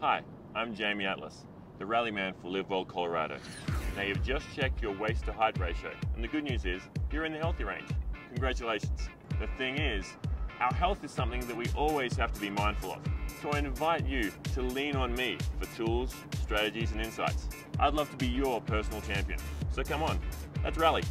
Hi, I'm Jamie Atlas, the rally man for LiveWell Colorado. Now you've just checked your waist to height ratio, and the good news is you're in the healthy range. Congratulations. The thing is, our health is something that we always have to be mindful of. So I invite you to lean on me for tools, strategies, and insights. I'd love to be your personal champion. So come on, let's rally.